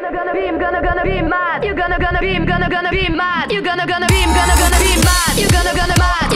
gonna gonna be gonna gonna be mad. You're gonna gonna be gonna gonna be mad. You're gonna gonna be gonna gonna be mad. You're gonna gonna mad.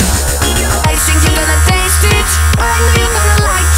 I think you're gonna taste it, and you're gonna like it